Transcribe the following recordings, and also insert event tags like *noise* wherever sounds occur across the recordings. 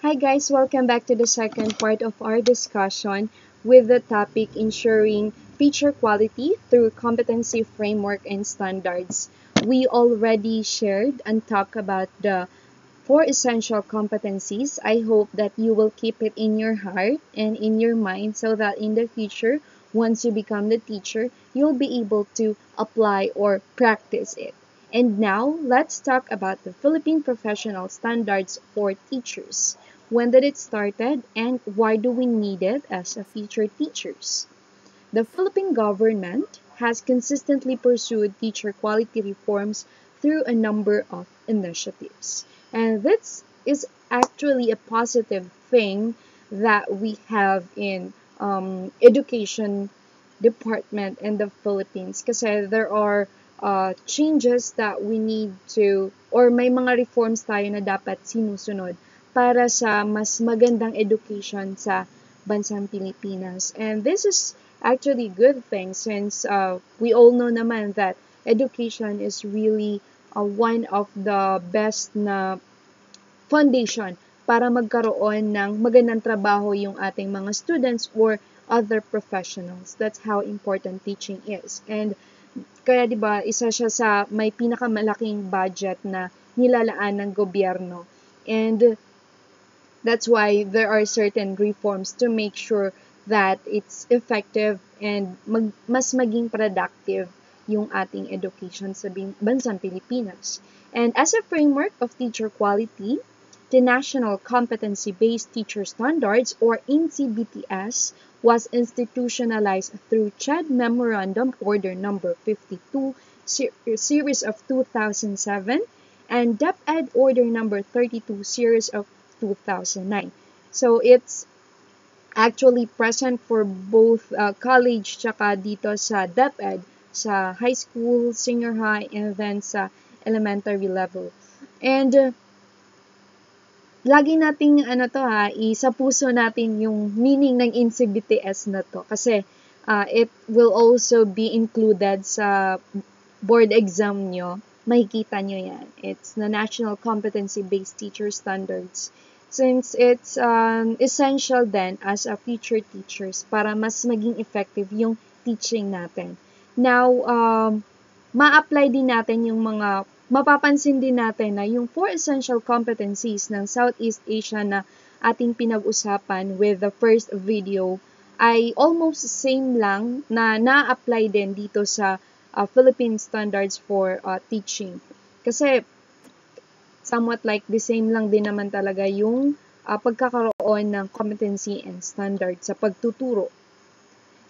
Hi guys, welcome back to the second part of our discussion with the topic ensuring teacher quality through competency framework and standards. We already shared and talked about the four essential competencies. I hope that you will keep it in your heart and in your mind so that in the future, once you become the teacher, you'll be able to apply or practice it. And now, let's talk about the Philippine Professional Standards for Teachers. When did it started and why do we need it as a future teachers? The Philippine government has consistently pursued teacher quality reforms through a number of initiatives. And this is actually a positive thing that we have in um, education department in the Philippines kasi there are uh, changes that we need to or may mga reforms tayo na dapat sinusunod para sa mas magandang education sa bansang Pilipinas. And this is actually good thing since uh, we all know naman that education is really uh, one of the best na foundation para magkaroon ng magandang trabaho yung ating mga students or other professionals. That's how important teaching is. And kaya 'di ba, isa siya sa may pinakamalaking budget na nilalaan ng gobyerno. And that's why there are certain reforms to make sure that it's effective and mag, mas maging productive yung ating education sa bansang Pilipinas. And as a framework of teacher quality, the National Competency-Based Teacher Standards or NCBTS was institutionalized through CHED Memorandum Order Number 52 Series of 2007 and DepEd Order Number 32 Series of 2009. So it's actually present for both uh, college tsaka dito sa DepEd sa high school, senior high, and then sa elementary level. And uh, lagi nating ano to ha, isa puso natin yung meaning ng NCBTS na to kasi uh, it will also be included sa board exam nyo. Makikita nyo yan. It's the National Competency-Based Teacher Standards. Since it's um, essential then as a future teachers para mas maging effective yung teaching natin. Now, um, ma-apply din natin yung mga mapapansin din natin na yung four essential competencies ng Southeast Asia na ating pinag-usapan with the first video ay almost same lang na na-apply din dito sa uh, Philippine Standards for uh, Teaching. Kasi somewhat like the same lang din naman talaga yung uh, pagkakaroon ng competency and standard sa pagtuturo.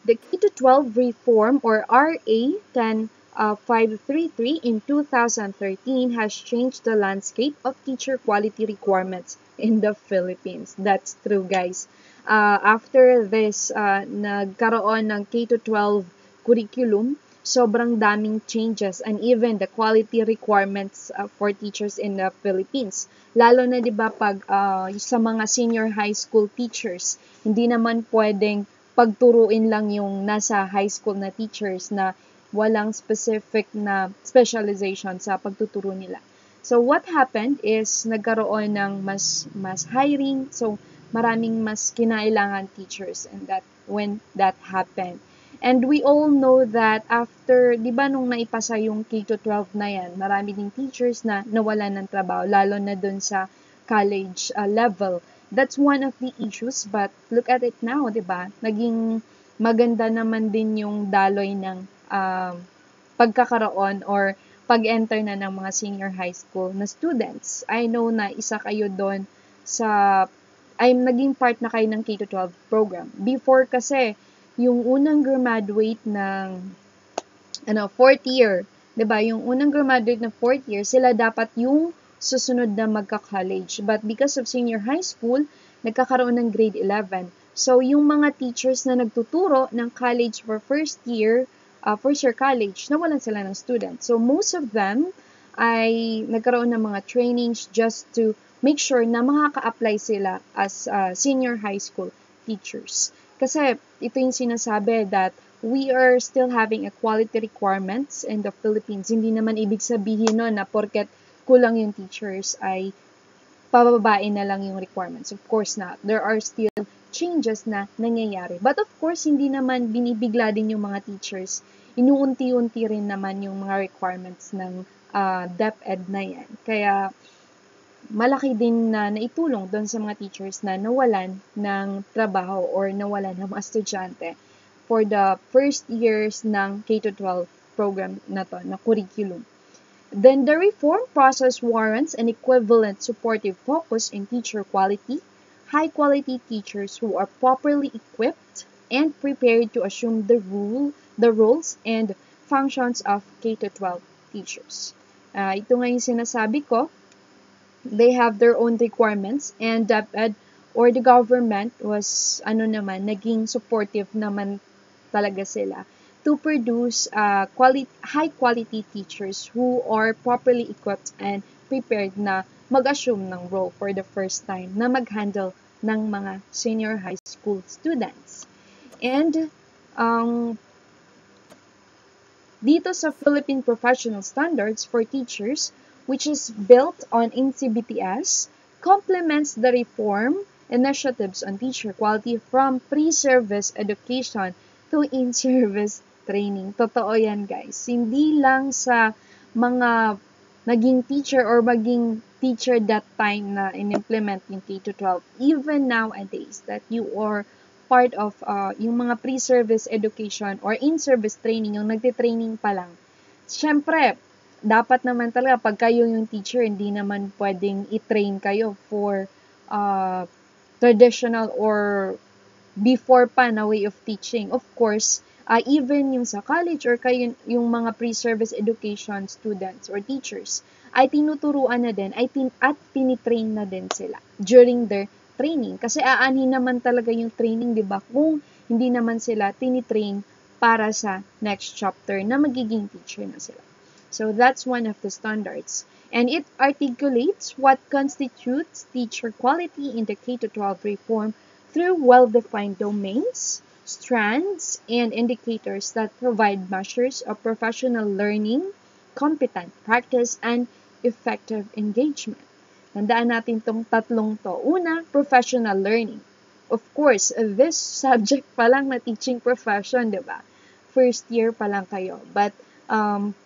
The K-12 reform or RA 10 uh, 533 in 2013 has changed the landscape of teacher quality requirements in the Philippines. That's true, guys. Uh, after this, uh, nagkaroon ng K-12 curriculum, sobrang daming changes and even the quality requirements uh, for teachers in the Philippines. Lalo na 'di ba pag uh, sa mga senior high school teachers, hindi naman pwedeng pagturuin lang yung nasa high school na teachers na walang specific na specialization sa pagtuturo nila. So what happened is nagkaroon ng mas mas hiring, so maraming mas kinailangan teachers and that when that happened. And we all know that after, di ba nung naipasa yung K-12 na yan, marami ding teachers na nawalan ng trabaho, lalo na dun sa college uh, level. That's one of the issues, but look at it now, di ba? Naging maganda naman din yung daloy ng uh, pagkakaroon or pag-enter na ng mga senior high school na students. I know na isa kayo doon sa I'm naging part na kayo ng K-12 program. Before kasi, yung unang graduate ng ano, fourth year, 'di ba? Yung unang graduate ng fourth year, sila dapat yung susunod na magka-college. But because of senior high school, nagkakaroon ng grade 11. So, yung mga teachers na nagtuturo ng college for first year, uh, first year college, nawalan sila ng students. So most of them ay nagkaroon ng mga trainings just to make sure na makaka-apply sila as uh, senior high school teachers. Kasi ito yung sinasabi that we are still having equality requirements in the Philippines. Hindi naman ibig sabihin no na porket kulang yung teachers ay pababain na lang yung requirements. Of course not. There are still changes na nangyayari. But of course, hindi naman binibigla din yung mga teachers. Inuunti-unti rin naman yung mga requirements ng uh, DepEd na yan. Kaya, malaki din na naitulong doon sa mga teachers na nawalan ng trabaho or nawalan ng mga estudyante for the first years ng K-12 program na to, na curriculum. Then the reform process warrants an equivalent supportive focus in teacher quality, high quality teachers who are properly equipped and prepared to assume the rule, the roles and functions of K-12 teachers. Uh, ito nga yung sinasabi ko, they have their own requirements and DepEd or the government was ano naman, naging supportive naman talaga sila to produce uh, quality, high quality teachers who are properly equipped and prepared na mag-assume ng role for the first time na mag-handle ng mga senior high school students. And um, dito sa Philippine Professional Standards for Teachers, which is built on NCBTS, complements the reform initiatives on teacher quality from pre-service education to in-service training. Totoo yan guys. Hindi lang sa mga naging teacher or maging teacher that time na in-implement yung K-12. Even nowadays that you are part of uh, yung mga pre-service education or in-service training, yung nagte-training pa lang. Siyempre, dapat naman talaga pag kayo yung teacher, hindi naman pwedeng i-train kayo for uh, traditional or before pa na way of teaching. Of course, uh, even yung sa college or kayo, yung mga pre-service education students or teachers, ay tinuturuan na din ay tin, at tinitrain na din sila during their training. Kasi aanhin naman talaga yung training, di ba? Kung hindi naman sila tinitrain para sa next chapter na magiging teacher na sila. So that's one of the standards. And it articulates what constitutes teacher quality in the K-12 reform through well-defined domains, strands, and indicators that provide measures of professional learning, competent practice, and effective engagement. Tandaan natin tong tatlong to. Una, professional learning. Of course, this *laughs* subject pa lang na teaching profession, di ba? First year pa lang kayo. But, um,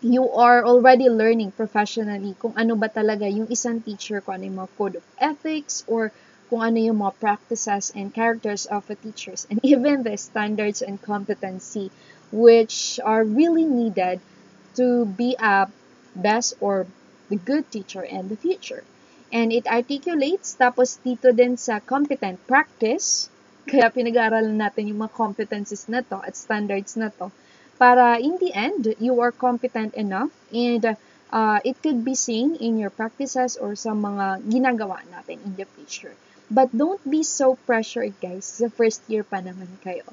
you are already learning professionally kung ano ba talaga yung isang teacher, kung ano yung mga code of ethics, or kung ano yung mga practices and characters of the teachers and *laughs* even the standards and competency which are really needed to be a best or the good teacher in the future. And it articulates, tapos dito din sa competent practice, *laughs* kaya pinag-aaralan natin yung mga competencies na to at standards na to, para in the end, you are competent enough and uh, it could be seen in your practices or sa mga ginagawa natin in the future. But don't be so pressured, guys. The first year pa naman kayo.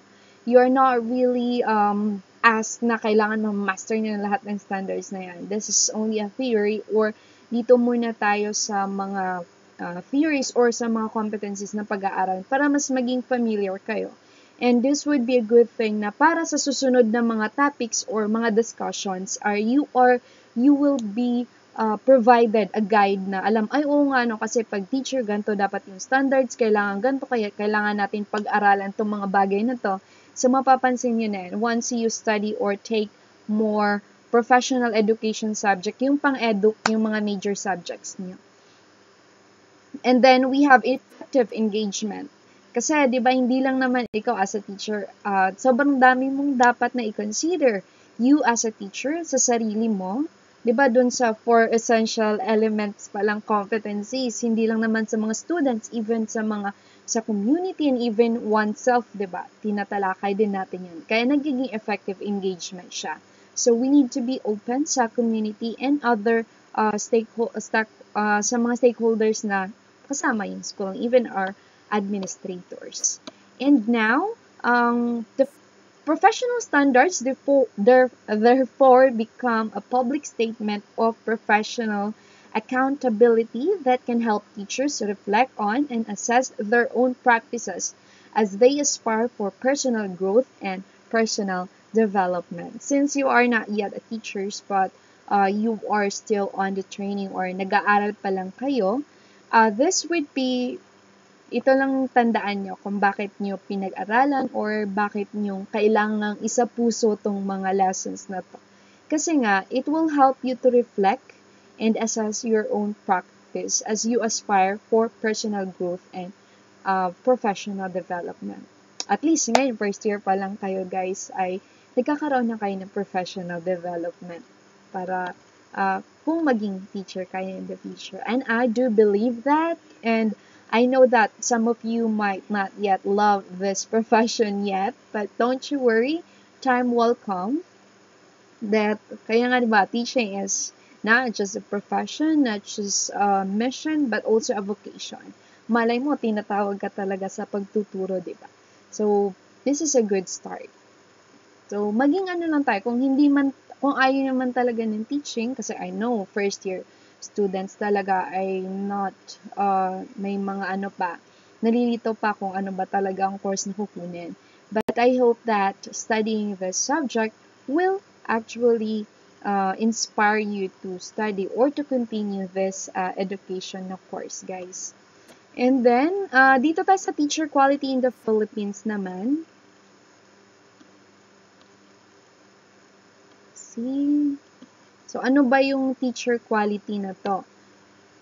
You're not really um, asked na kailangan ma-master nyo lahat ng standards na yan. This is only a theory or dito muna tayo sa mga uh, theories or sa mga competencies na pag-aaral para mas maging familiar kayo. And this would be a good thing na para sa susunod na mga topics or mga discussions are you or you will be uh, provided a guide na alam, ay oo nga no, kasi pag teacher, ganito dapat yung standards, kailangan ganito, kaya kailangan natin pag-aralan itong mga bagay na to. So, mapapansin nyo na once you study or take more professional education subject, yung pang-edu, yung mga major subjects niyo. And then, we have effective engagement. Kasi, di ba, hindi lang naman ikaw as a teacher, uh, sobrang dami mong dapat na i-consider you as a teacher sa sarili mo, 'di ba dun sa four essential elements pa lang competencies, hindi lang naman sa mga students, even sa mga sa community and even oneself, 'di ba? Tinatalakay din natin 'yan. Kaya nagiging effective engagement siya. So we need to be open sa community and other uh, stakeholders uh, sa mga stakeholders na kasama yung school, even our administrators. And now, um, the Professional standards therefore, therefore become a public statement of professional accountability that can help teachers reflect on and assess their own practices as they aspire for personal growth and personal development. Since you are not yet a teachers but uh, you are still on the training or nag-aaral pa lang kayo, Uh, this would be, ito lang tandaan nyo kung bakit nyo pinag-aralan or bakit nyo kailangang isa puso tong mga lessons na to. Kasi nga, it will help you to reflect and assess your own practice as you aspire for personal growth and uh, professional development. At least ngayon, first year pa lang kayo guys, ay nagkakaroon na kayo ng professional development para uh, kung maging teacher kayo in the future. And I do believe that and I know that some of you might not yet love this *laughs* profession yet, but don't you worry, time will come that, kaya nga diba, teaching is not just a profession, not just a mission, but also a vocation. Malay mo, tinatawag ka talaga sa pagtuturo, diba? So, this is a good start. So, maging ano lang tayo, kung hindi man, kung ayaw naman talaga ng teaching, kasi I know, first year, students talaga ay not, uh, may mga ano pa, nalilito pa kung ano ba talaga ang course na kukunin. But I hope that studying this subject will actually uh, inspire you to study or to continue this uh, education na course, guys. And then, uh, dito tayo sa teacher quality in the Philippines naman. See? So, ano ba yung teacher quality na to?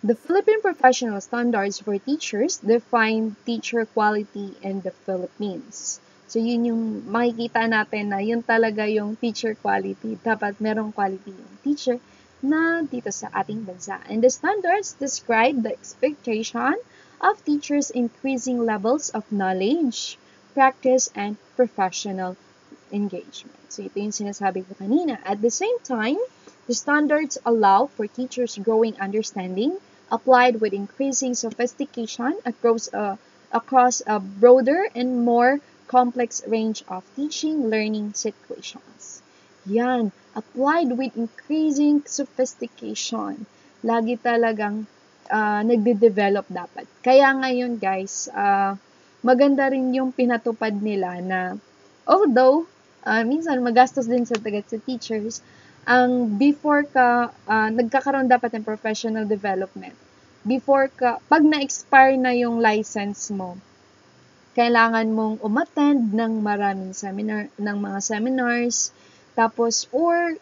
The Philippine Professional Standards for Teachers define teacher quality in the Philippines. So, yun yung makikita natin na yun talaga yung teacher quality. Dapat merong quality yung teacher na dito sa ating bansa. And the standards describe the expectation of teachers increasing levels of knowledge, practice, and professional engagement. So, ito yung sinasabi ko kanina. At the same time, The standards allow for teachers' growing understanding, applied with increasing sophistication across a, across a broader and more complex range of teaching learning situations. Yan, applied with increasing sophistication. Lagi talagang uh, nagde-develop dapat. Kaya ngayon guys, uh, maganda rin yung pinatupad nila na although uh, minsan magastos din sa tagat sa teachers, ang before ka, uh, nagkakaroon dapat ng professional development. Before ka, pag na-expire na yung license mo, kailangan mong umattend ng maraming seminar, ng mga seminars, tapos, or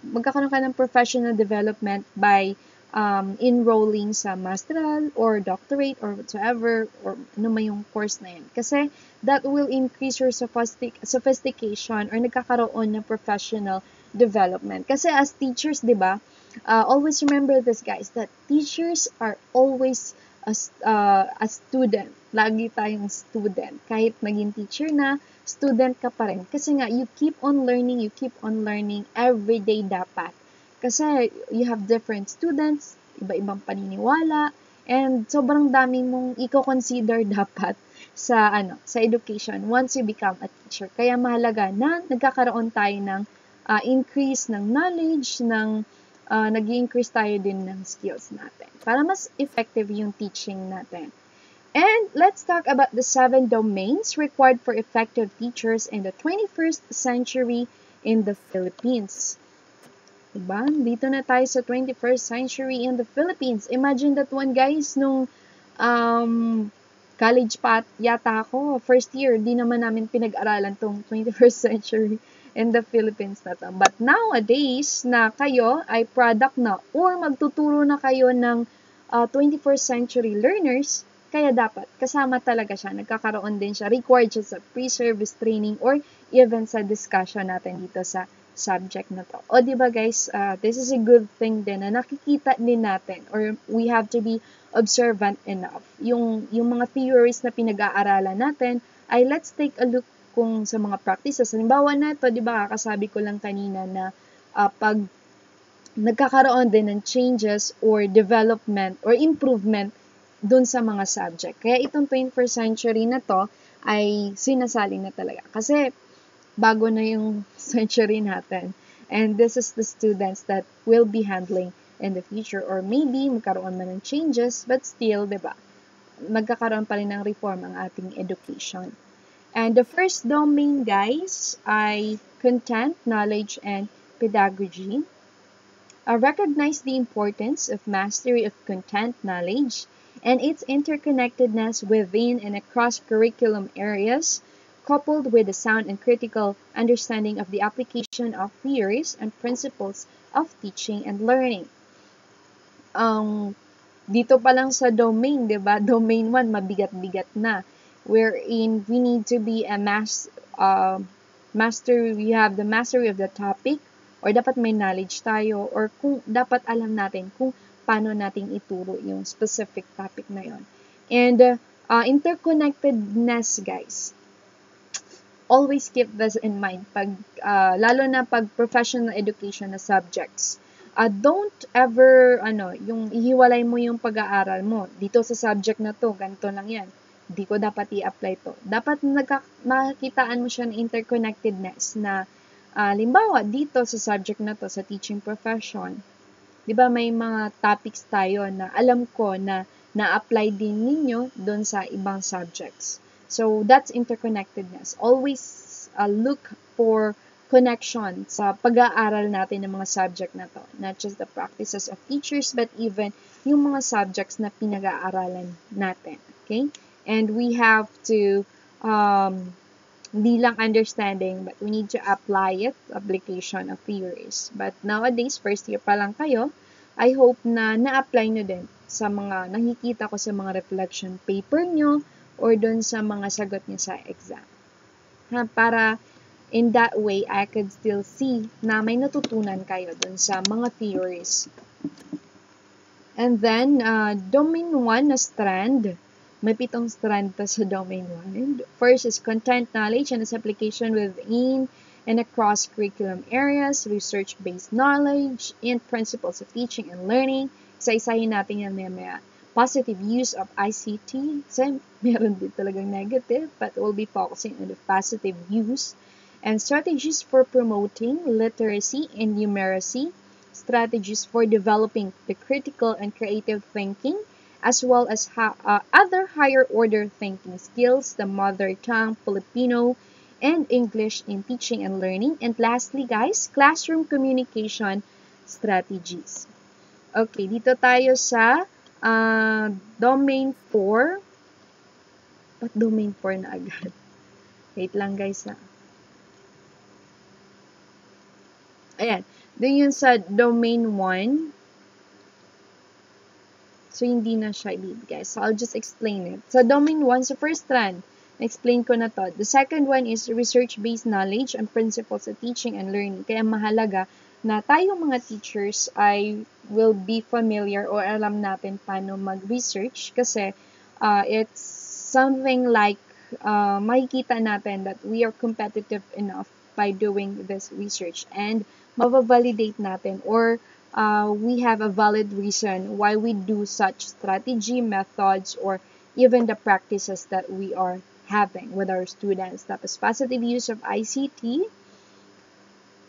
magkakaroon ka ng professional development by um, enrolling sa masteral or doctorate or whatever or ano man yung course na yun. Kasi that will increase your sophistic sophistication or nagkakaroon ng professional development. Kasi as teachers, di ba, uh, always remember this guys, that teachers are always a, uh, a student. Lagi tayong student. Kahit maging teacher na, student ka pa rin. Kasi nga, you keep on learning, you keep on learning every day dapat. Kasi you have different students, iba-ibang paniniwala, and sobrang dami mong i-consider *laughs* dapat sa ano sa education once you become a teacher. Kaya mahalaga na nagkakaroon tayo ng uh, increase ng knowledge, ng uh, nag increase tayo din ng skills natin para mas effective yung teaching natin. And let's talk about the seven domains required for effective teachers in the 21st century in the Philippines. Diba? Dito na tayo sa 21st century in the Philippines. Imagine that one guys, nung um, college pa yata ako, first year, di naman namin pinag-aralan tong 21st century in the Philippines na to. But nowadays, na kayo ay product na or magtuturo na kayo ng uh, 21st century learners, kaya dapat kasama talaga siya. Nagkakaroon din siya, required siya sa pre-service training or even sa discussion natin dito sa subject na to. O, di ba guys, uh, this is a good thing din na nakikita din natin or we have to be observant enough. Yung, yung mga theories na pinag-aaralan natin ay let's take a look kung sa mga practices. Halimbawa na ito, di ba, kakasabi ko lang kanina na uh, pag nagkakaroon din ng changes or development or improvement dun sa mga subject. Kaya itong 21st century na to ay sinasaling na talaga. Kasi bago na yung *laughs* century natin. And this is the students that will be handling in the future. Or maybe magkaroon man ng changes, but still, di ba, magkakaroon pa rin ng reform ang ating education. And the first domain, guys, I content, knowledge, and pedagogy. I recognize the importance of mastery of content knowledge and its interconnectedness within and across curriculum areas, coupled with a sound and critical understanding of the application of theories and principles of teaching and learning. Um, dito pa lang sa domain, 'di ba? *laughs* Domain 1 mabigat-bigat na wherein we need to be a mas uh, master we have the mastery of the topic or dapat may knowledge tayo or kung dapat alam natin kung paano nating ituro yung specific topic na yon. And uh, interconnectedness, guys. Always keep this in mind pag uh, lalo na pag professional education na subjects uh, don't ever, ano, yung ihiwalay mo yung pag-aaral mo. Dito sa subject na to, ganito lang yan. Hindi ko dapat i-apply to. Dapat nagka, makikitaan mo siya ng interconnectedness na, uh, limbawa, dito sa subject na to, sa teaching profession, di ba may mga topics tayo na alam ko na na-apply din ninyo doon sa ibang subjects. So, that's interconnectedness. Always uh, look for connection sa pag-aaral natin ng mga subject na to. Not just the practices of teachers, but even yung mga subjects na pinag-aaralan natin. Okay? And we have to, um, hindi lang understanding, but we need to apply it, application of theories. But nowadays, first year pa lang kayo, I hope na na-apply nyo din sa mga nakikita ko sa mga reflection paper nyo or dun sa mga sagot nyo sa exam. Ha, para In that way, I could still see na may natutunan kayo dun sa mga theories. And then, uh, domain 1 na strand. May pitong strand pa sa domain 1. First is content knowledge and its application within and across curriculum areas, research-based knowledge, and principles of teaching and learning. Isa-isahin natin yan maya Positive use of ICT. Kasi *laughs* meron din talagang negative, but we'll be focusing on the positive use and strategies for promoting literacy and numeracy, strategies for developing the critical and creative thinking, as well as ha- uh, other higher order thinking skills, the mother tongue, Filipino, and English in teaching and learning. And lastly, guys, classroom communication strategies. Okay, dito tayo sa uh, domain 4. Ba't domain 4 na agad? *laughs* Wait lang guys na. Ayan. Doon yun sa domain 1. So, hindi na siya ibibigay. So, I'll just explain it. Sa domain 1, sa first strand, explain ko na to. The second one is research-based knowledge and principles of teaching and learning. Kaya mahalaga na tayong mga teachers ay will be familiar or alam natin paano mag-research kasi uh, it's something like uh, makikita natin that we are competitive enough by doing this research and mababalidate natin or uh, we have a valid reason why we do such strategy, methods, or even the practices that we are having with our students. Tapos, positive use of ICT.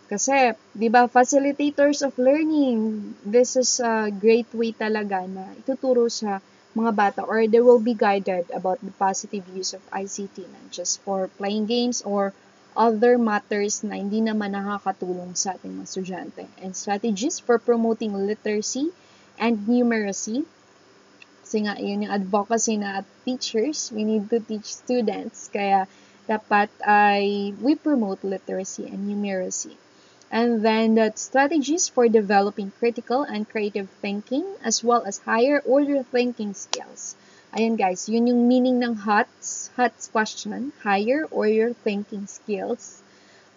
Kasi, di ba, facilitators of learning, this is a great way talaga na ituturo sa mga bata or they will be guided about the positive use of ICT, not just for playing games or other matters na hindi naman nakakatulong sa ating mga estudyante. And strategies for promoting literacy and numeracy. Kasi nga, yun yung advocacy na teachers, we need to teach students. Kaya, dapat ay we promote literacy and numeracy. And then that strategies for developing critical and creative thinking as well as higher order thinking skills. Ayan guys, yun yung meaning ng HOTS, HOTS question, higher order thinking skills.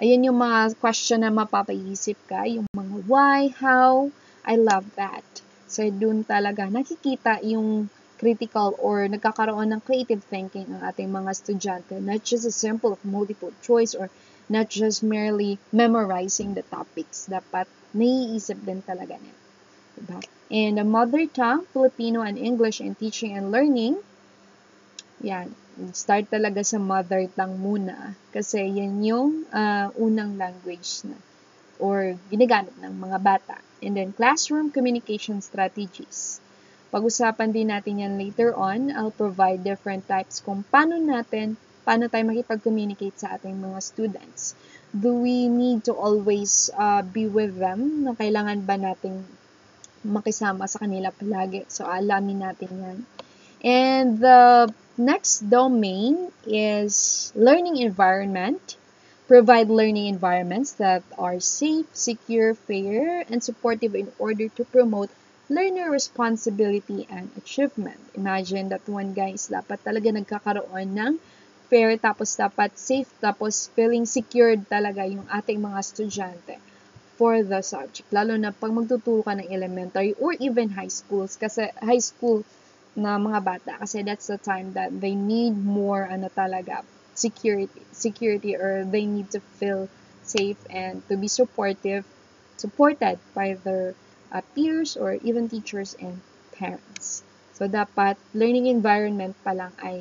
Ayan yung mga question na mapapaisip ka, yung mga why, how, I love that. So, dun talaga nakikita yung critical or nagkakaroon ng creative thinking ang ating mga estudyante. Not just a simple of multiple choice or not just merely memorizing the topics. Dapat naiisip din talaga nila. Diba? And the mother tongue, Filipino and English in teaching and learning, yan, start talaga sa mother tongue muna. Kasi yan yung uh, unang language na or ginagamit ng mga bata. And then classroom communication strategies. Pag-usapan din natin yan later on. I'll provide different types kung paano natin, paano tayo makipag-communicate sa ating mga students. Do we need to always uh, be with them? Na kailangan ba nating makisama sa kanila palagi. So, alamin natin yan. And the next domain is learning environment. Provide learning environments that are safe, secure, fair, and supportive in order to promote learner responsibility and achievement. Imagine that one guys, dapat talaga nagkakaroon ng fair, tapos dapat safe, tapos feeling secured talaga yung ating mga estudyante for the subject. Lalo na pag magtuturo ka ng elementary or even high schools. Kasi high school na mga bata. Kasi that's the time that they need more ano talaga security security or they need to feel safe and to be supportive supported by their uh, peers or even teachers and parents. So, dapat learning environment pa lang ay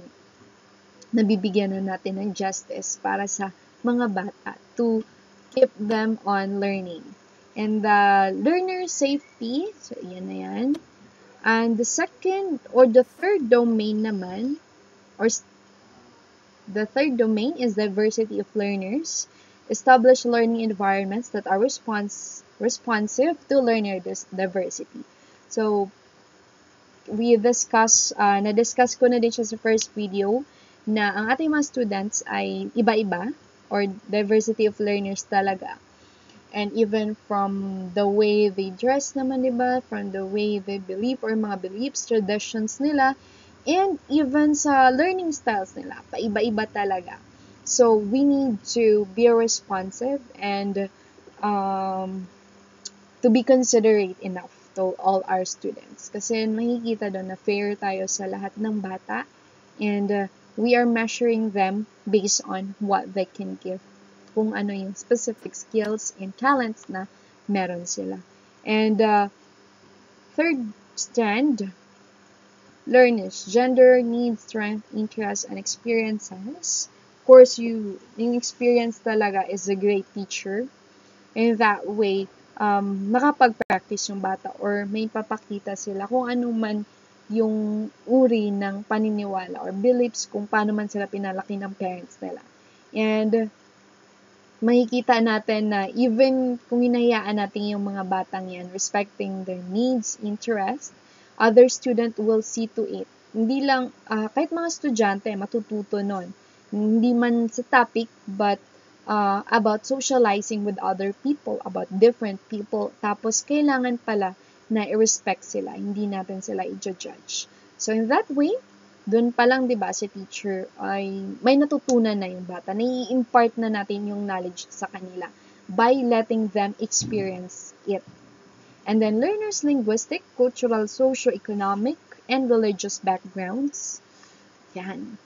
nabibigyan na natin ng justice para sa mga bata to keep them on learning. And the learner safety, so yan na yan. And the second or the third domain naman, or the third domain is diversity of learners. Establish learning environments that are response, responsive to learner diversity. So, we discuss, uh, na-discuss ko na din siya sa first video, na ang ating mga students ay iba-iba or diversity of learners talaga. And even from the way they dress naman, di ba? From the way they believe or mga beliefs, traditions nila, and even sa learning styles nila, paiba-iba talaga. So, we need to be responsive and um, to be considerate enough to all our students. Kasi makikita doon na fair tayo sa lahat ng bata and uh, we are measuring them based on what they can give. Kung ano yung specific skills and talents na meron sila. And uh, third strand, learners, gender, needs, strength, interests, and experiences. Of course, you, yung experience talaga is a great teacher. In that way, um, makapag-practice yung bata or may papakita sila kung ano man yung uri ng paniniwala or beliefs kung paano man sila pinalaki ng parents nila. And makikita natin na even kung hinayaan natin yung mga batang yan, respecting their needs, interest, other student will see to it. Hindi lang, uh, kahit mga estudyante, matututo nun. Hindi man sa topic, but uh, about socializing with other people, about different people. Tapos, kailangan pala na i-respect sila, hindi natin sila i-judge. So, in that way, dun pa lang, di ba, si teacher ay may natutunan na yung bata. Nai-impart na natin yung knowledge sa kanila by letting them experience it. And then, learners' linguistic, cultural, socio-economic, and religious backgrounds. Yan.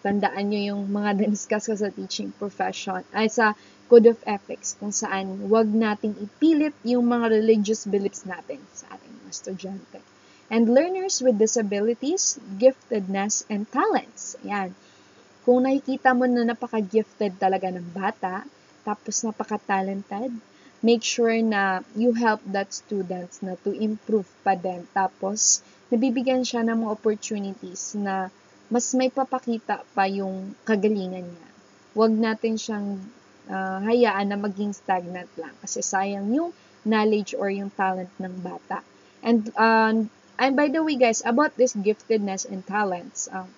Tandaan nyo yung mga *laughs* discuss ko sa teaching profession, ay sa code of ethics kung saan wag nating ipilit yung mga religious beliefs natin sa ating mga estudyante. And learners with disabilities, giftedness, and talents. Ayan. Kung nakikita mo na napaka-gifted talaga ng bata, tapos napaka-talented, make sure na you help that students na to improve pa din. Tapos, nabibigyan siya ng mga opportunities na mas may papakita pa yung kagalingan niya. Huwag natin siyang uh, hayaan na maging stagnant lang kasi sayang yung knowledge or yung talent ng bata. And, uh, and by the way guys, about this giftedness and talents, um,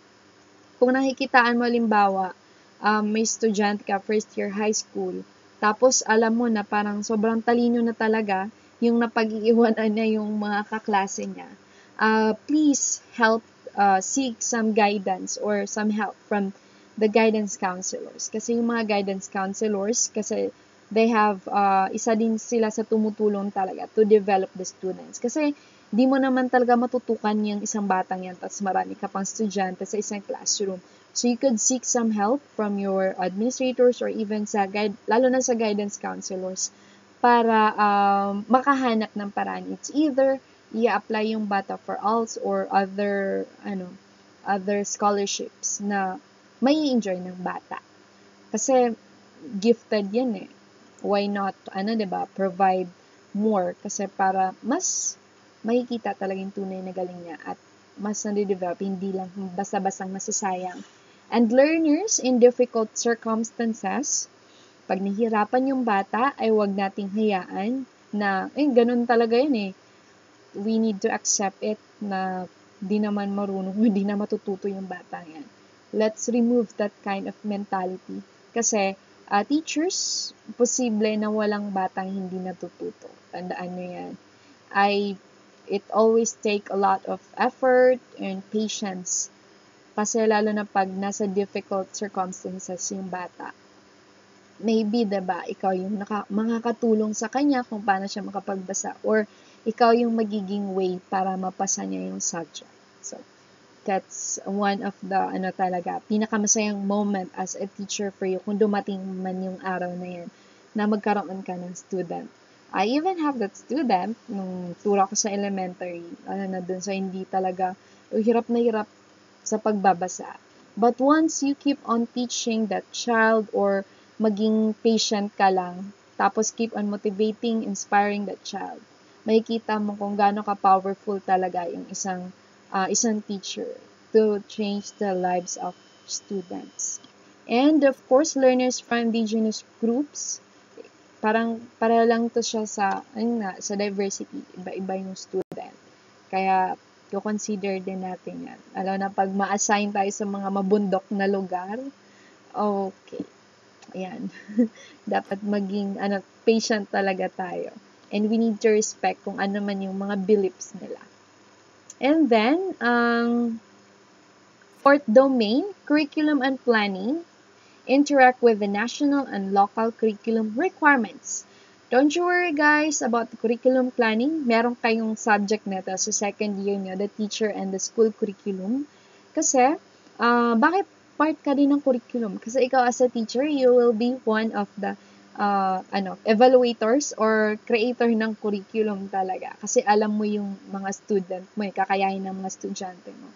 kung nakikitaan mo limbawa, um, may estudyante ka, first year high school, tapos alam mo na parang sobrang talino na talaga yung napag-iiwanan niya yung mga kaklase niya. Uh, please help uh, seek some guidance or some help from the guidance counselors. Kasi yung mga guidance counselors, kasi they have, uh, isa din sila sa tumutulong talaga to develop the students. Kasi di mo naman talaga matutukan yung isang batang yan, tapos marami ka pang estudyante sa isang classroom. So you could seek some help from your administrators or even sa guide, lalo na sa guidance counselors para um, makahanap ng paraan. It's either i-apply yung bata for ALS or other ano other scholarships na may enjoy ng bata. Kasi gifted yan eh. Why not, ano, ba provide more kasi para mas makikita talaga yung tunay na galing niya at mas nade-develop, hindi lang basta-bastang nasasayang. And learners in difficult circumstances, pag nahihirapan yung bata, ay wag nating hayaan na, eh, ganun talaga yun eh. We need to accept it na di naman marunong, *laughs* hindi na matututo yung bata yan. Let's remove that kind of mentality. Kasi, uh, teachers, posible na walang batang hindi natututo. Tandaan nyo yan. I, it always take a lot of effort and patience. Kasi lalo na pag nasa difficult circumstances yung bata. Maybe, ba diba, ikaw yung naka, makakatulong sa kanya kung paano siya makapagbasa or ikaw yung magiging way para mapasa niya yung subject. So, that's one of the, ano talaga, pinakamasayang moment as a teacher for you kung dumating man yung araw na yan na magkaroon ka ng student. I even have that student nung tura ko sa elementary, ano na dun, so hindi talaga, hirap na hirap sa pagbabasa. But once you keep on teaching that child or maging patient ka lang, tapos keep on motivating, inspiring that child, makikita mo kung gaano ka-powerful talaga yung isang uh, isang teacher to change the lives of students. And of course, learners from indigenous groups, parang para lang to siya sa, ayun nga, sa diversity, iba-iba yung student. Kaya, consider din natin yan. Alam na pag ma-assign tayo sa mga mabundok na lugar, okay. Ayan. *laughs* Dapat maging ano, patient talaga tayo. And we need to respect kung ano man yung mga beliefs nila. And then, um, fourth domain, curriculum and planning, interact with the national and local curriculum requirements. Don't you worry guys about the curriculum planning. Meron kayong subject nito sa second year nyo, the teacher and the school curriculum. Kasi, uh, bakit part ka din ng curriculum? Kasi ikaw as a teacher, you will be one of the uh, ano, evaluators or creator ng curriculum talaga. Kasi alam mo yung mga student mo, eh, kakayahin ng mga estudyante mo.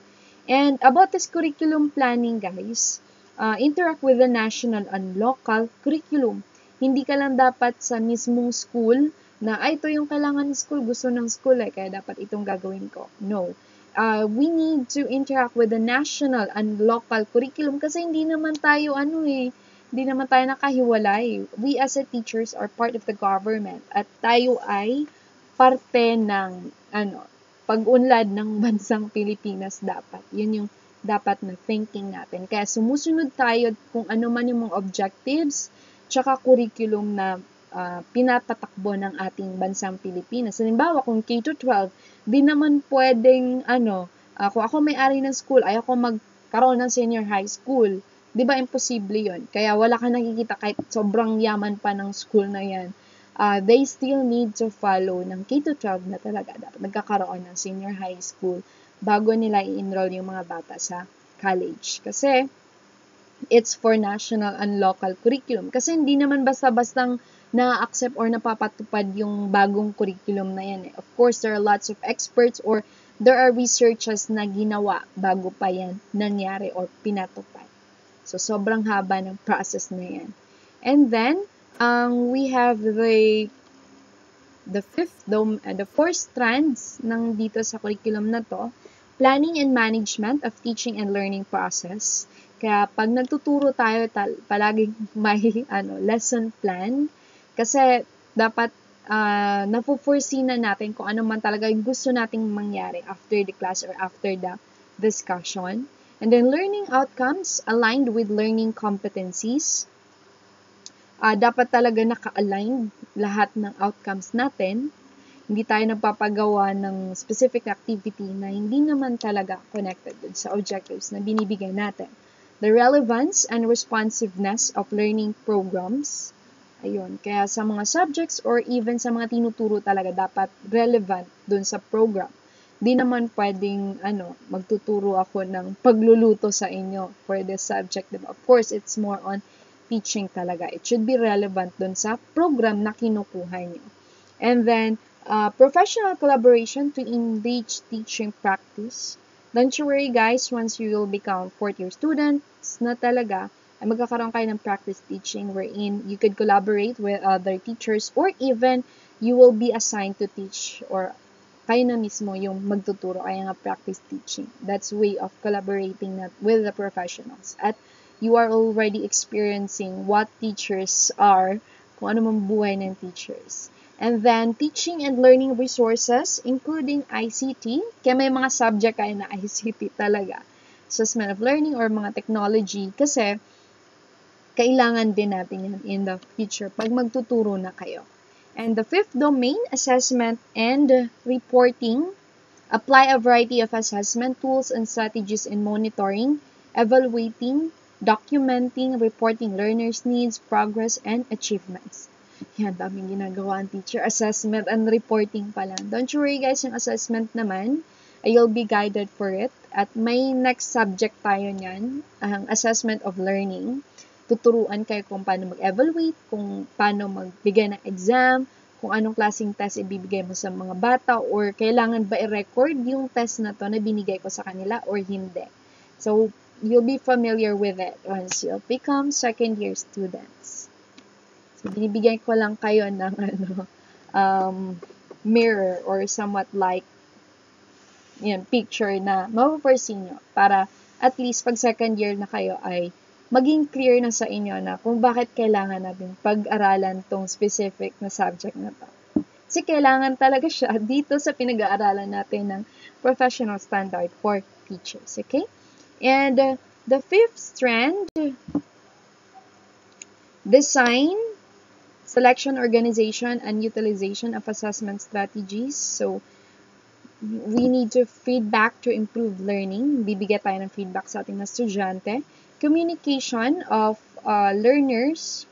And about this curriculum planning, guys, uh, interact with the national and local curriculum. Hindi ka lang dapat sa mismong school na, ay, ito yung kailangan ng school, gusto ng school eh, kaya dapat itong gagawin ko. No. Uh, we need to interact with the national and local curriculum kasi hindi naman tayo, ano eh, hindi naman tayo nakahiwalay. We as a teachers are part of the government at tayo ay parte ng ano, pag-unlad ng *laughs* bansang Pilipinas dapat. Yun yung dapat na thinking natin. Kaya sumusunod tayo kung ano man yung mga objectives tsaka curriculum na uh, pinapatakbo ng ating bansang Pilipinas. Halimbawa, kung K-12, di naman pwedeng, ano, uh, kung ako may-ari ng school, ay ako magkaroon ng senior high school 'Di ba imposible 'yon? Kaya wala kang nakikita kahit sobrang yaman pa ng school na 'yan. Uh, they still need to follow ng K-12 na talaga. Dapat nagkakaroon ng senior high school bago nila i-enroll yung mga bata sa college. Kasi, it's for national and local curriculum. Kasi hindi naman basta-bastang na-accept or napapatupad yung bagong curriculum na yan. Eh. Of course, there are lots of experts or there are researchers na ginawa bago pa yan nangyari or pinatupad. So, sobrang haba ng process na yan. And then, um, we have the the fifth, the, uh, the fourth strands ng dito sa curriculum na to, planning and management of teaching and learning process. Kaya pag nagtuturo tayo, tal- palaging *laughs* may ano, lesson plan. Kasi dapat uh, napo-foresee na natin kung ano man talaga yung gusto nating mangyari after the class or after the discussion. And then learning outcomes aligned with learning competencies. Uh, dapat talaga naka-align lahat ng outcomes natin. Hindi tayo nagpapagawa ng specific activity na hindi naman talaga connected sa objectives na binibigay natin. The relevance and responsiveness of learning programs. Ayun. Kaya sa mga subjects or even sa mga tinuturo talaga dapat relevant dun sa program di naman pwedeng ano, magtuturo ako ng pagluluto sa inyo for this subject. Diba? Of course, it's more on teaching talaga. It should be relevant dun sa program na kinukuha nyo. And then, uh, professional collaboration to engage teaching practice. Don't you worry guys, once you will become fourth year students na talaga, ay magkakaroon kayo ng practice teaching wherein you could collaborate with other teachers or even you will be assigned to teach or kayo na mismo yung magtuturo, kaya nga practice teaching. That's way of collaborating with the professionals. At you are already experiencing what teachers are, kung ano mang buhay ng teachers. And then, teaching and learning resources, including ICT. Kaya may mga subject kayo na ICT talaga. Assessment of learning or mga technology. Kasi, kailangan din natin yan in the future pag magtuturo na kayo. And the fifth domain, assessment and reporting. Apply a variety of assessment tools and strategies in monitoring, evaluating, documenting, reporting learners' needs, progress, and achievements. Yan, daming ginagawa ang teacher. Assessment and reporting pa lang. Don't you worry guys, yung assessment naman, you'll be guided for it. At may next subject tayo niyan, ang assessment of learning. Tuturuan kayo kung paano mag-evaluate, kung paano magbigay ng exam, kung anong klaseng test ibibigay mo sa mga bata, or kailangan ba i-record yung test na to na binigay ko sa kanila or hindi. So, you'll be familiar with it once you become second year students. So, binibigyan ko lang kayo ng *laughs* ano, um, mirror or somewhat like yan, picture na mapaperceive nyo para at least pag second year na kayo ay maging clear na sa inyo na kung bakit kailangan natin pag-aralan tong specific na subject na to. Kasi kailangan talaga siya *laughs* dito sa pinag-aaralan natin ng professional standard for teachers. Okay? And uh, the fifth strand, design, selection, organization, and utilization of assessment strategies. So, we need to feedback to improve learning. Bibigyan tayo ng feedback sa ating estudyante. Communication of uh, learners,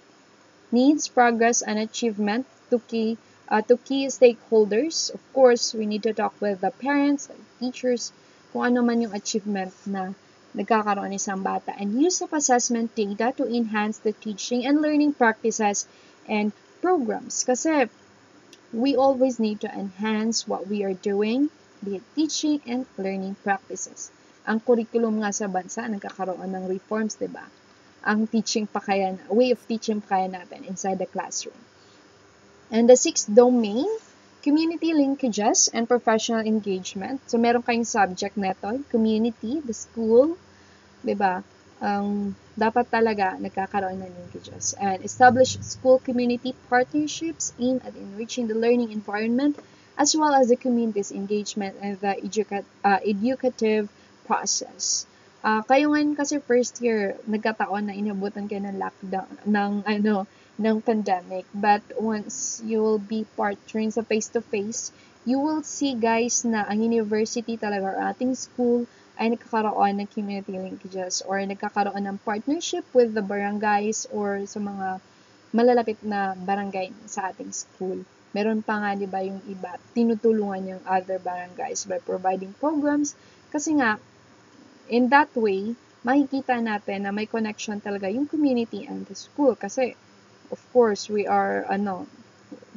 needs, progress, and achievement to key uh, to key stakeholders. Of course, we need to talk with the parents, the teachers, kung ano man yung achievement na nagkakaroon isang bata and use of assessment data to enhance the teaching and learning practices and programs. Kasi we always need to enhance what we are doing, be it teaching and learning practices. Ang curriculum nga sa bansa, nagkakaroon ng reforms, di ba? Ang teaching pa kaya, way of teaching pa kaya natin inside the classroom. And the sixth domain, community linkages and professional engagement. So, meron kayong subject neto, community, the school, di ba? Um, dapat talaga nagkakaroon ng linkages. And establish school community partnerships aimed at enriching the learning environment as well as the community's engagement and the educa- uh, educative process. Uh, kayo ngayon kasi first year, nagkataon na inabutan kayo ng lockdown, ng ano, ng pandemic. But once you will be part during sa face-to-face, you will see guys na ang university talaga or ating school ay nagkakaroon ng community linkages or nagkakaroon ng partnership with the barangays or sa mga malalapit na barangay sa ating school. Meron pa nga, di ba, yung iba, tinutulungan yung other barangays by providing programs. Kasi nga, in that way, makikita natin na may connection talaga yung community and the school. Kasi, of course, we are, ano,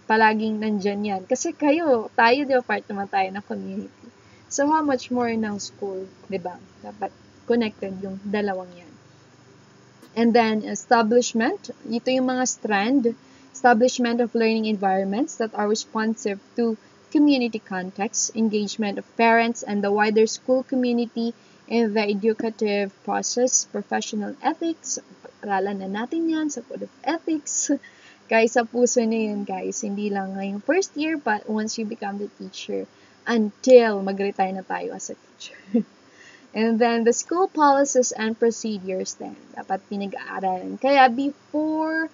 palaging nandyan yan. Kasi kayo, tayo, di part naman tayo ng community. So, how much more ng school, di ba? Dapat connected yung dalawang yan. And then, establishment. Ito yung mga strand. Establishment of learning environments that are responsive to community context, engagement of parents and the wider school community in the educative process, professional ethics, aralan na natin yan sa Code of Ethics. *laughs* guys, sa puso na yun, guys. Hindi lang ngayong first year, but once you become the teacher, until mag-retire na tayo as a teacher. *laughs* and then, the school policies and procedures then, dapat pinag-aaralan. Kaya, before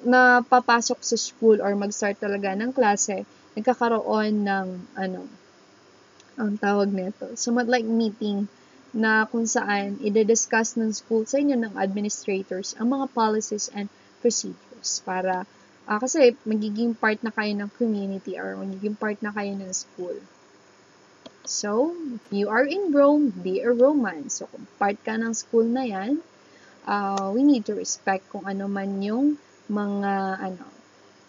na papasok sa school or mag-start talaga ng klase, nagkakaroon ng, ano, ang tawag nito, somewhat like meeting na kung saan i-discuss ng school sa inyo ng administrators ang mga policies and procedures para uh, kasi magiging part na kayo ng community or magiging part na kayo ng school. So, if you are in Rome, be a Roman. So, kung part ka ng school na yan, uh, we need to respect kung ano man yung mga ano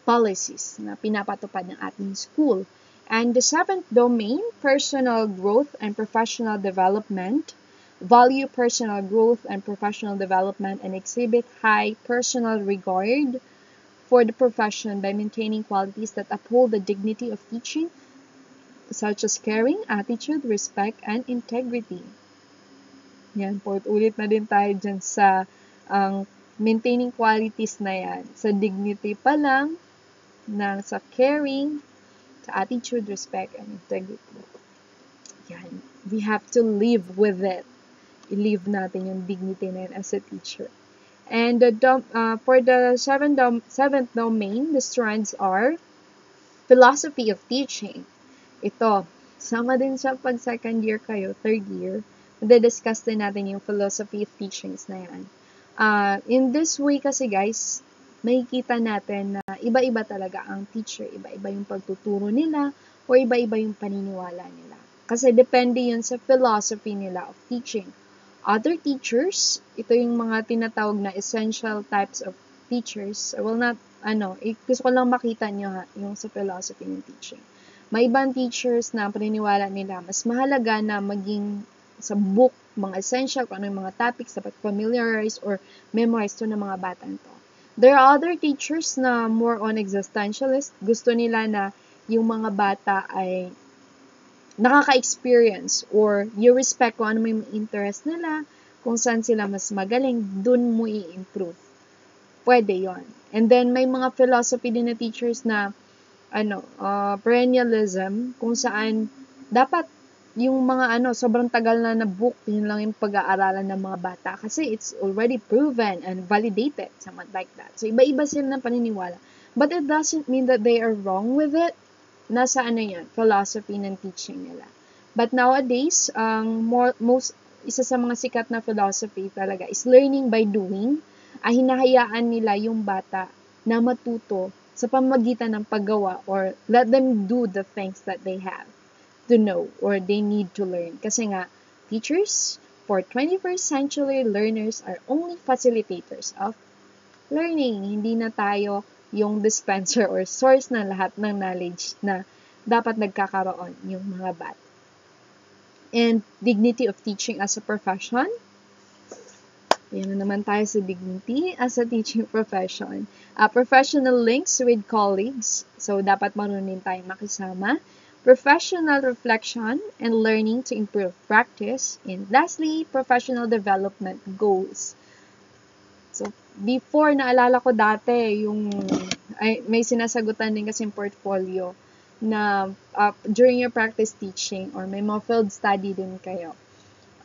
policies na pinapatupad ng ating school. And the seventh domain, personal growth and professional development, value personal growth and professional development and exhibit high personal regard for the profession by maintaining qualities that uphold the dignity of teaching, such as caring, attitude, respect, and integrity. Yan, po, ulit na din tayo dyan sa ang um, maintaining qualities na yan. Sa dignity pa lang, ng sa caring, sa attitude, respect, and integrity. Yan. We have to live with it. I-live natin yung dignity na yun as a teacher. And the dom- uh, for the seventh, dom- seventh domain, the strands are philosophy of teaching. Ito, sama din sa pag second year kayo, third year, Mada-discuss din natin yung philosophy of teachings na yan. Uh, in this way kasi guys, makikita natin na iba-iba talaga ang teacher. Iba-iba yung pagtuturo nila o iba-iba yung paniniwala nila. Kasi depende yun sa philosophy nila of teaching. Other teachers, ito yung mga tinatawag na essential types of teachers. I will not, ano, eh, gusto ko lang makita nyo ha, yung sa philosophy ng teaching. May ibang teachers na paniniwala nila, mas mahalaga na maging sa book, mga essential, kung ano yung mga topics, dapat familiarize or memorize to ng mga batang to. There are other teachers na more on existentialist. Gusto nila na yung mga bata ay nakaka-experience or you respect kung ano yung interest nila, kung saan sila mas magaling, dun mo i-improve. Pwede yon And then, may mga philosophy din na teachers na ano, uh, perennialism, kung saan dapat yung mga ano, sobrang tagal na na book, yun lang yung pag-aaralan ng mga bata. Kasi it's already proven and validated, something like that. So, iba-iba sila ng paniniwala. But it doesn't mean that they are wrong with it. Nasa ano yan, philosophy ng teaching nila. But nowadays, ang um, more, most, isa sa mga sikat na philosophy talaga is learning by doing. Ay hinahayaan nila yung bata na matuto sa pamagitan ng paggawa or let them do the things that they have to know or they need to learn. Kasi nga, teachers for 21st century learners are only facilitators of learning. Hindi na tayo yung dispenser or source ng lahat ng knowledge na dapat nagkakaroon yung mga bat. And dignity of teaching as a profession. Yan na naman tayo sa dignity as a teaching profession. Uh, professional links with colleagues. So, dapat marunong tayo makisama professional reflection and learning to improve practice, and lastly, professional development goals. So, before, naalala ko dati, yung, ay, may sinasagutan din kasi portfolio na uh, during your practice teaching or may mga field study din kayo.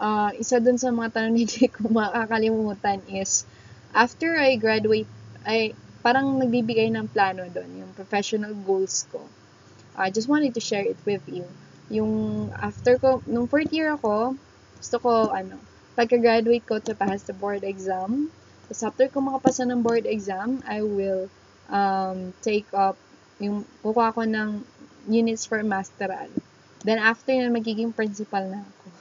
Uh, isa dun sa mga tanong *laughs* hindi ko makakalimutan is, after I graduate, ay parang nagbibigay ng plano doon, yung professional goals ko. I just wanted to share it with you. Yung after ko, nung fourth year ako, gusto ko, ano, pagka-graduate ko to pass the board exam. Tapos after ko makapasa ng board exam, I will um, take up, yung, kukuha ko ng units for masteral. Then after na magiging principal na ako. *laughs*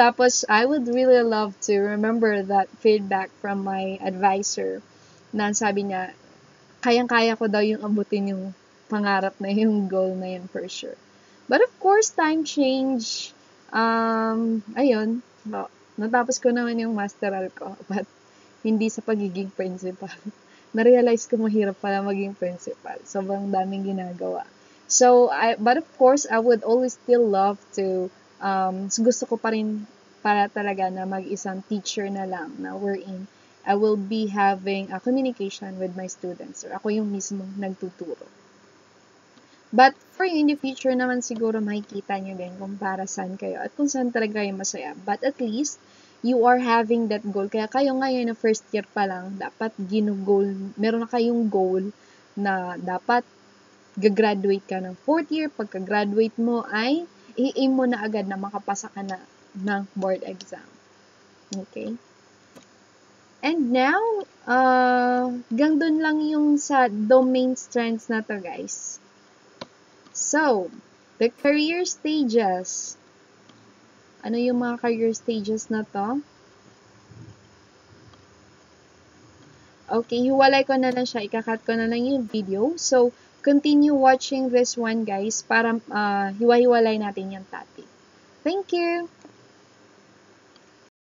Tapos, I would really love to remember that feedback from my advisor na sabi niya, kayang-kaya ko daw yung abutin yung pangarap na yung goal na yun for sure. But of course, time change. Um, ayun, no, natapos ko naman yung masteral ko, *laughs* but hindi sa pagiging principal. *laughs* Na-realize ko mahirap pala maging principal. Sobrang daming ginagawa. So, I, but of course, I would always still love to, um, gusto ko pa rin para talaga na mag-isang teacher na lang na we're in. I will be having a communication with my students or ako yung mismo nagtuturo. But for you in the future naman siguro makikita nyo din kung para saan kayo at kung saan talaga kayo masaya. But at least, you are having that goal. Kaya kayo ngayon na first year pa lang, dapat ginugol, meron na kayong goal na dapat gagraduate ka ng fourth year. Pagka-graduate mo ay i-aim mo na agad na makapasa ka na ng board exam. Okay? And now, uh, gang doon lang yung sa domain strengths na to, guys. So, the career stages. Ano yung mga career stages na to? Okay, hiwalay ko na lang siya. Ikakat ko na lang yung video. So, continue watching this one, guys, para uh, hiwa-hiwalay natin yung topic. Thank you!